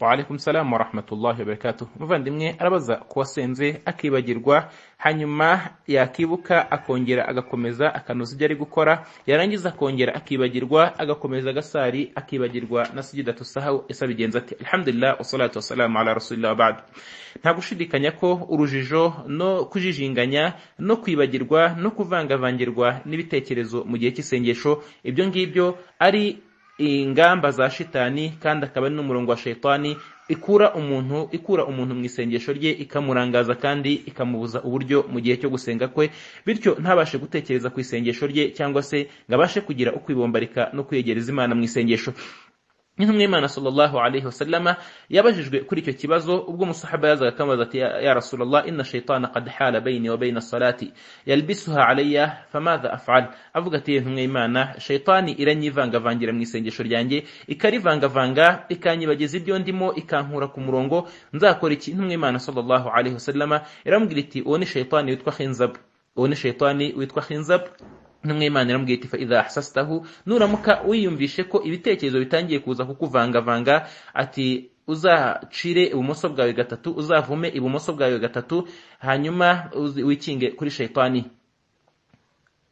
Waalaikum salam warahmatullahi wabarakatuh. Muvandimwe arabaza kuwasenze akibagirwa hanyuma yakibuka akongera agakomeza akanoza ibyo ari gukora yarangiza akongera akibagirwa agakomeza agasari akibagirwa na sujudatu sahawu ese abigenza ati alhamdulillah wassalatu wassalamu ala rasulillah wabad nta gushidikanya ko urujijo no kujijinganya no kwibagirwa no kuvangavangirwa n'ibitekerezo mu gihe cy'isengesho ibyo ngibyo ari ingamba za shitani kandi akaba ari n'umurongo wa shaitani ikura umuntu ikura umuntu mu isengesho rye ikamurangaza kandi ikamubuza uburyo mu gihe cyo gusenga kwe bityo ntabashe gutekereza ku isengesho rye cyangwa se ngo abashe kugira ukwibombarika no kwiyegereza imana mu isengesho. Intumwa y'imana sallallahu alaihi wasallama yabajijwe kuri icyo kibazo ubwo umusahaba yazaga akamubaza ati ya rasulallah inna shaitana qad hala bayni wa bayna salati yalbisuha alayya famadha af'al? Avuga ati intumwa y'imana shaitani iranyivangavangira mu isengesho ryanjye ikarivangavanga ikanyibagiza ibyo ndimo ikankura ku murongo. Nzakora iki? Intumwa y'imana sallallahu alaihi wasallama iramubwira iti uwo ni shaitani witwa khinzab. Uwo ni shaitani witwa khinzab. Intumwa y'imana iramubwira iti idha ahsastahu nuramuka wiyumvishe ko ibitekerezo bitangiye kuza kukuvangavanga ati uzacire ibumoso bwawe gatatu uzavume ibumoso bwawe gatatu hanyuma wikinge kuri shaitani.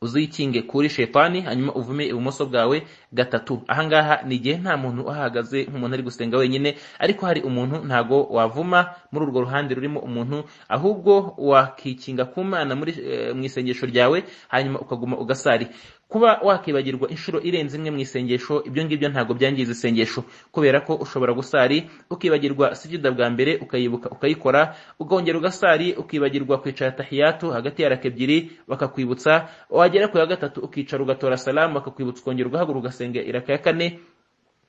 Uzikinge kuri shetani hanyuma uvume ibumoso bwawe gatatu. Ahangaha ni igihe nta muntu uhahagaze nk'umuntu ari gusenga wenyine ariko hari umuntu ntago wavuma. Muri urwo ruhande rurimo umuntu ahubwo wakikinga ku mana muri mu isengesho ryawe hanyuma ukaguma ugasari. Kuba wakibagirwa inshuro irenze imwe mu isengesho ibyo ngibyo ntabwo byangiza isengesho. Kubera ko ushobora gusari ukibagirwa sijida bwa mbere ukayibuka ukayikora ukongera ugasari ukibagirwa kwicara tahiyatu hagati ya raka ebyiri bakakwibutsa wagera ku ya gatatu ukicara ugatora salamu bakakwibutsa ukongera ugahaguruka ugasenga iraka ya kane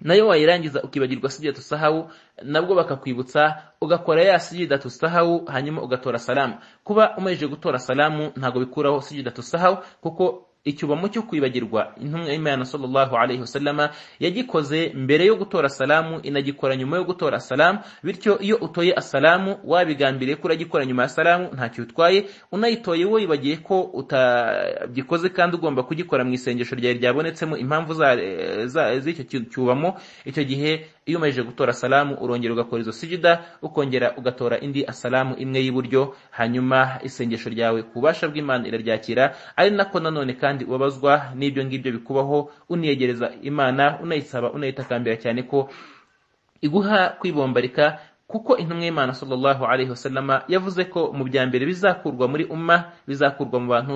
na yo wayirangiza ukibagirwa sijidatu sahawu nabwo bakakwibutsa ugakora ya sijidatu sahawu hanyuma ugatora salamu. Kuba umaze gutora salamu ntabwo bikuraho sijidatu sahawu kuko icyubamo cyo kwibagirwa. Intumwa y'imana sallallahu alaihi wasallama yagikoze mbere yo gutora salamu inagikora nyuma yo gutora salamu. Bityo iyo utoye asalamu wabigambiriye ko uragikora nyuma ya salamu ntacyo utwaye. Unayitoye wibagiye ko utagikoze kandi ugomba kugikora mu isengesho ryawe ryabonetsemo impamvu z'icyo cyubamo. Icyo gihe iyo umaze gutora salamu urongera ugakora izo sijida ukongera ugatora indi asalamu imwe y'iburyo hanyuma isengesho ryawe ku bubasha bw'imana iraryakira. Ari nako nanone kandi ubabazwa n'ibyo ngibyo bikubaho uniyegereza imana unayisaba unayitakambira cyane ko iguha kwibombarika kuko intumwa y'imana sallallahu alaihi wasallama yavuze ko mu bya mbere bizakurwa muri umma bizakurwa mu bantu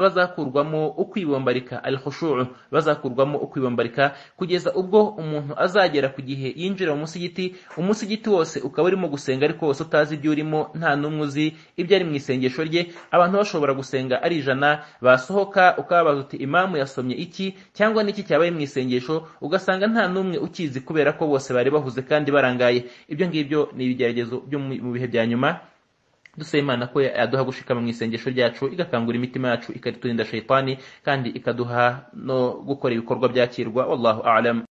bazakurwamo ukwibombarika al khushu' bazakurwamo ukwibombarika kugeza ubwo umuntu azagera ku gihe yinjira mu musigiti umusigiti wose ukaba urimo gusenga ariko wose utazi ibyo urimo nta n'umwe uzi ibyo ari mu isengesho rye abantu bashobora gusenga ari ijana basohoka ukababaza uti imamu yasomye iki? cyangwa n'iki cyabaye mu isengesho ugasanga nta n'umwe ukizi kubera ko bose bari bahuze kandi barangaye. Ibyo ngibyo byo ni ibigeragezo byo mu bihe bya nyuma dusaba imana ko yaduha gushikama mu isengesho ryacu igakangura imitima yacu ikaturinda shayitani kandi ikaduha no gukora ibikorwa byakirwa. Wallahu a'lam.